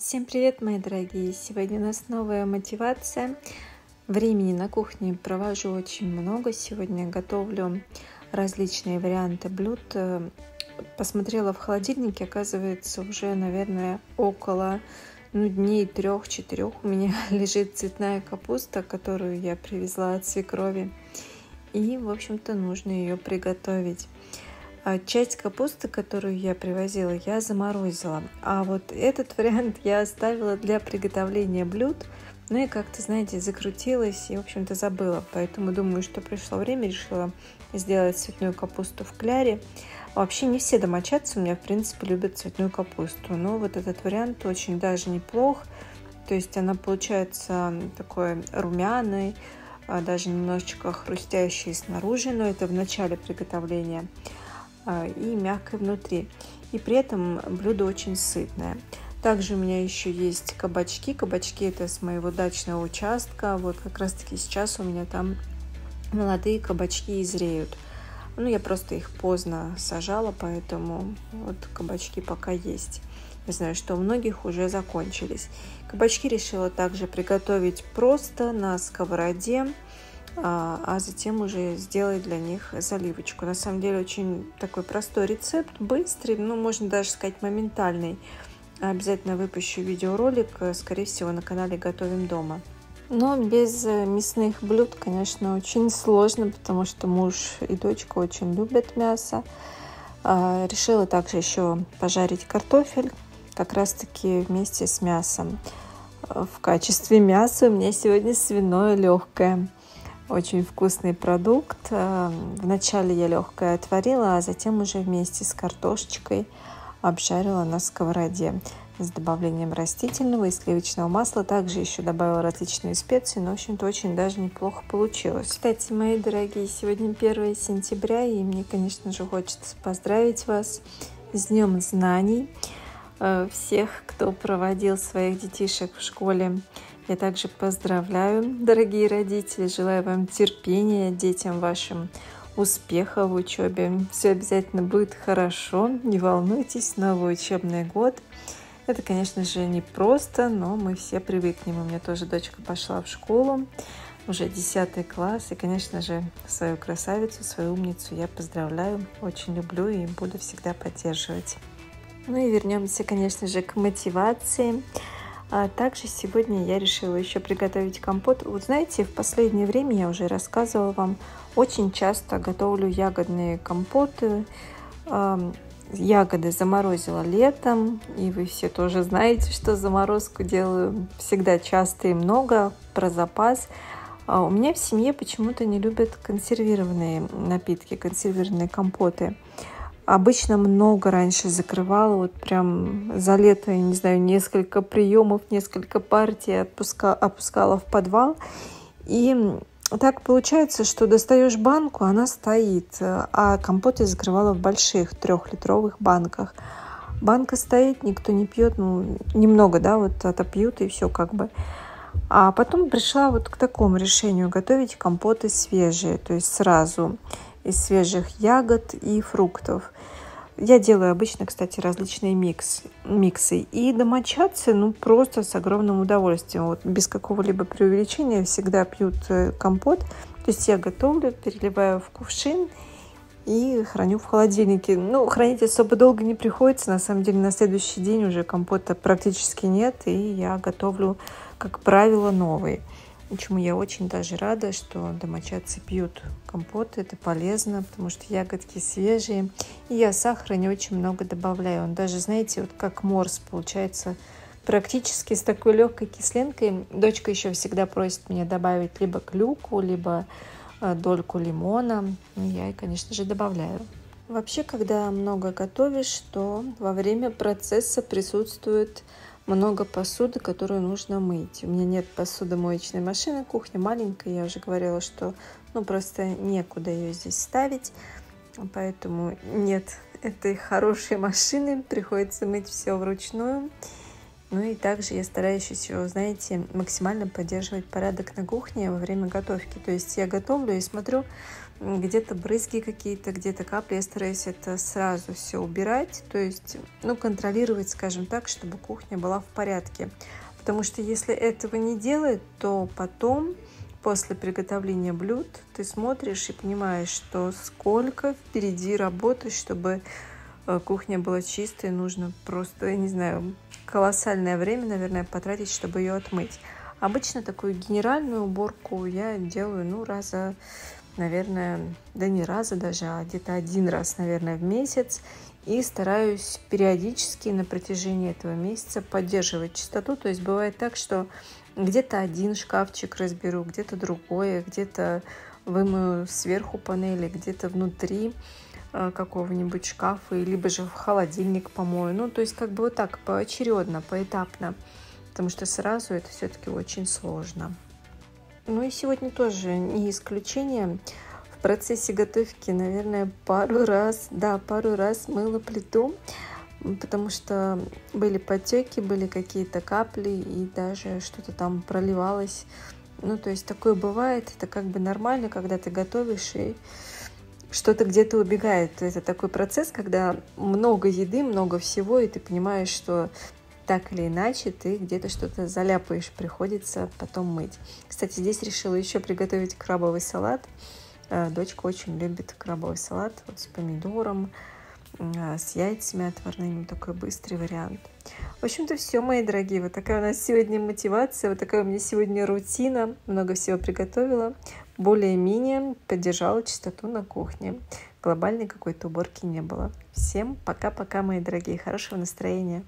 Всем привет, мои дорогие! Сегодня у нас новая мотивация. Времени на кухне провожу очень много. Сегодня готовлю различные варианты блюд. Посмотрела в холодильнике, оказывается, уже, наверное, около ну, дней трех-четырех у меня лежит цветная капуста, которую я привезла от свекрови. И, в общем-то, нужно ее приготовить. А часть капусты, которую я привозила, я заморозила. А вот этот вариант я оставила для приготовления блюд. Ну и как-то, знаете, закрутилась и, в общем-то, забыла. Поэтому думаю, что пришло время, решила сделать цветную капусту в кляре. Вообще не все домочадцы у меня, в принципе, любят цветную капусту. Но вот этот вариант очень даже неплох. То есть она получается такой румяной, а даже немножечко хрустящей снаружи, но это в начале приготовления. А, и мягкой внутри. И при этом блюдо очень сытное. Также у меня еще есть кабачки. Кабачки это с моего дачного участка. Вот как раз таки сейчас у меня там молодые кабачки изреют. Ну, я просто их поздно сажала, поэтому вот кабачки пока есть. Я знаю, что у многих уже закончились. Кабачки решила также приготовить просто на сковороде. А, а затем уже сделать для них заливочку. На самом деле очень такой простой рецепт, быстрый, ну можно даже сказать моментальный. Обязательно выпущу видеоролик, э, скорее всего, на канале «Готовим дома». Но без э, мясных блюд, конечно, очень сложно, потому что муж и дочка очень любят мясо. А, решила также еще пожарить картофель, как раз-таки вместе с мясом. В качестве мяса у меня сегодня свиное легкое. Очень вкусный продукт. Э, вначале я легкое отварила, а затем уже вместе с картошечкой обжарила на сковороде с добавлением растительного и сливочного масла. Также еще добавила различные специи, но, в общем-то, очень даже неплохо получилось. Кстати, мои дорогие, сегодня 1 сентября, и мне, конечно же, хочется поздравить вас с Днем Знаний. Э, всех, кто проводил своих детишек в школе я также поздравляю, дорогие родители, желаю вам терпения, детям вашим успеха в учебе. Все обязательно будет хорошо, не волнуйтесь, новый учебный год. Это, конечно же, не просто, но мы все привыкнем. У меня тоже дочка пошла в школу, уже 10 класс, и, конечно же, свою красавицу, свою умницу я поздравляю, очень люблю и буду всегда поддерживать. Ну и вернемся, конечно же, к мотивации. А также сегодня я решила еще приготовить компот. Вот знаете, в последнее время я уже рассказывала вам, очень часто готовлю ягодные компоты. Ягоды заморозила летом, и вы все тоже знаете, что заморозку делаю всегда часто и много, про запас. А у меня в семье почему-то не любят консервированные напитки, консервированные компоты. Обычно много раньше закрывала, вот прям за лето, я не знаю, несколько приемов, несколько партий отпуска, опускала в подвал. И так получается, что достаешь банку, она стоит, а компот я закрывала в больших трехлитровых банках. Банка стоит, никто не пьет, ну, немного, да, вот отопьют и все как бы. А потом пришла вот к такому решению готовить компоты свежие, то есть сразу из свежих ягод и фруктов. Я делаю обычно, кстати, различные микс, миксы. И домочадцы, ну, просто с огромным удовольствием. Вот без какого-либо преувеличения всегда пьют э, компот. То есть я готовлю, переливаю в кувшин и храню в холодильнике. Ну, хранить особо долго не приходится. На самом деле, на следующий день уже компота практически нет, и я готовлю, как правило, новый чему я очень даже рада, что домочадцы пьют компот. Это полезно, потому что ягодки свежие. И я сахара не очень много добавляю. Он даже, знаете, вот как морс получается практически с такой легкой кислинкой. Дочка еще всегда просит меня добавить либо клюку, либо э, дольку лимона. Ну, я, конечно же, добавляю. Вообще, когда много готовишь, то во время процесса присутствует много посуды, которую нужно мыть. У меня нет посудомоечной машины, кухня маленькая, я уже говорила, что ну просто некуда ее здесь ставить, поэтому нет этой хорошей машины, приходится мыть все вручную. Ну и также я стараюсь еще, знаете, максимально поддерживать порядок на кухне во время готовки. То есть я готовлю и смотрю, где-то брызги какие-то, где-то капли. Я стараюсь это сразу все убирать, то есть, ну, контролировать, скажем так, чтобы кухня была в порядке. Потому что если этого не делать, то потом, после приготовления блюд, ты смотришь и понимаешь, что сколько впереди работы, чтобы кухня была чистой, нужно просто, я не знаю, колоссальное время, наверное, потратить, чтобы ее отмыть. Обычно такую генеральную уборку я делаю, ну, раза, наверное, да не раза даже, а где-то один раз, наверное, в месяц. И стараюсь периодически на протяжении этого месяца поддерживать чистоту. То есть бывает так, что где-то один шкафчик разберу, где-то другое, где-то вымою сверху панели, где-то внутри э, какого-нибудь шкафа, либо же в холодильник помою. Ну, то есть как бы вот так поочередно, поэтапно, потому что сразу это все-таки очень сложно. Ну и сегодня тоже не исключение в процессе готовки, наверное, пару раз, да, пару раз мыла плиту, потому что были потеки, были какие-то капли и даже что-то там проливалось. Ну, то есть такое бывает, это как бы нормально, когда ты готовишь и что-то где-то убегает. Это такой процесс, когда много еды, много всего, и ты понимаешь, что так или иначе ты где-то что-то заляпаешь, приходится потом мыть. Кстати, здесь решила еще приготовить крабовый салат. Э, дочка очень любит крабовый салат вот с помидором, э, с яйцами отварными, такой быстрый вариант. В общем-то, все, мои дорогие. Вот такая у нас сегодня мотивация, вот такая у меня сегодня рутина. Много всего приготовила. Более-менее поддержала чистоту на кухне. Глобальной какой-то уборки не было. Всем пока-пока, мои дорогие. Хорошего настроения.